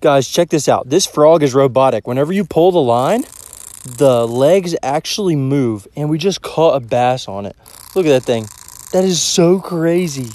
Guys, check this out. This frog is robotic. Whenever you pull the line, the legs actually move, and we just caught a bass on it. Look at that thing. That is so crazy.